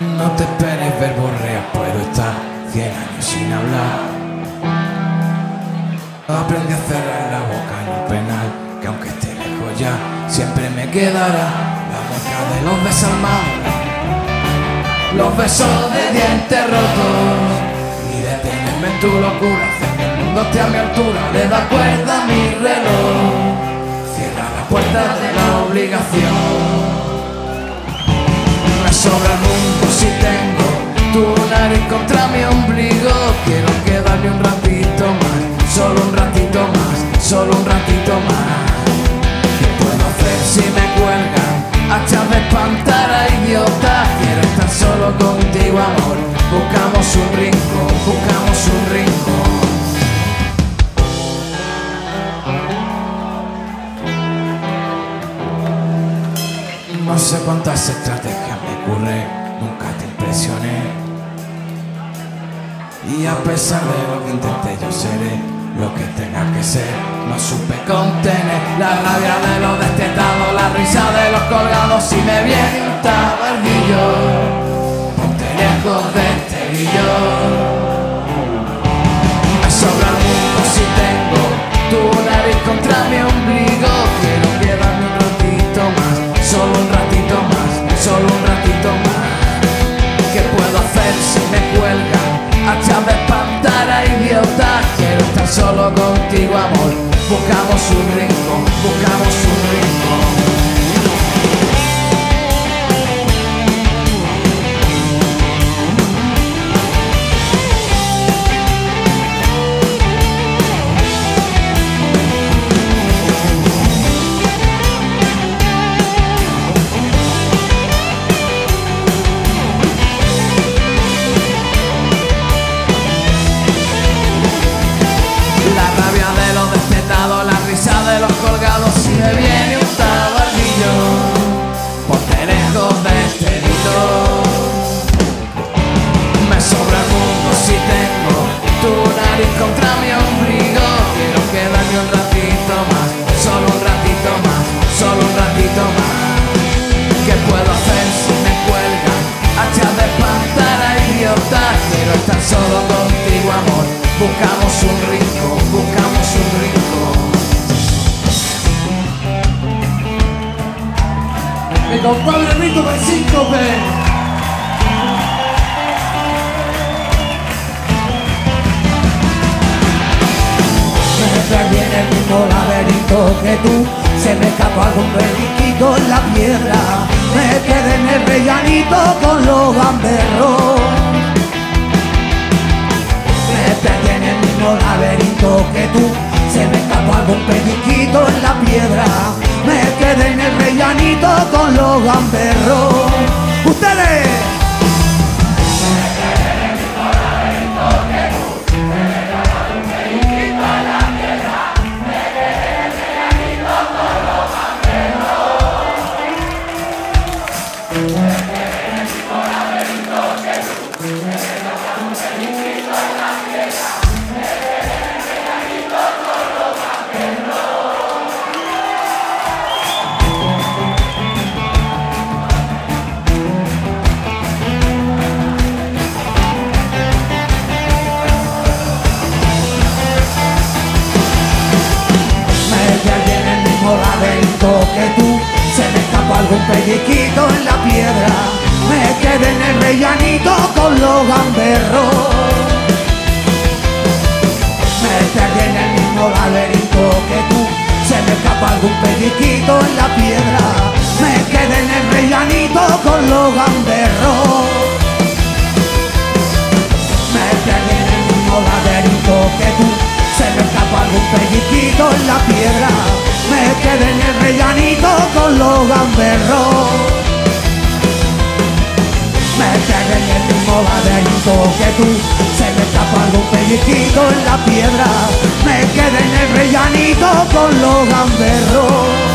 No te esperes ver borrea, puedo estar 100 años sin hablar. Aprendí a cerrar la boca en un penal, que aunque esté lejos ya, siempre me quedará la boca de los desalmados. Los besos de dientes rotos y detenerme en tu locura, hacer que el mundo esté a mi altura, le da cuerda a mi contigo, amor. Buscamos un rincón, buscamos un rincón. No sé cuántas estrategias me ocurre, nunca te impresioné. Y a pesar de lo que intenté, yo seré lo que tenga que ser. No supe contener la rabia de los destetados, A. Quiero estar solo contigo, amor. Buscamos un rincón, buscamos un rincón. Solo contigo, amor. Buscamos un rincón, buscamos un rincón. Mi compadre Rito de Síncope. Me perdí en el mismo laberinto que tú Se me escapó algún periquito en la piedra Me quedé en el rellanito con los mismo laberinto que tú Se me escapó algún periquito en la piedra. Me quedé en el rellanito con los gamberros algún pelliquito en la piedra. Me quedé en el rellanito con los gamberros. Me perdí en el mismo laberinto que tú. Se me escapó algún pelliquito en la piedra. Me quedé en el rellanito con los gamberros. Me perdí en el mismo laberinto que tú. Se me escapó algún pelliquito en la piedra Me perdí en el mismo laberinto que tú. Se me escapó algún pelliquito en la piedra. Me quedé en el rellanito con los gamberros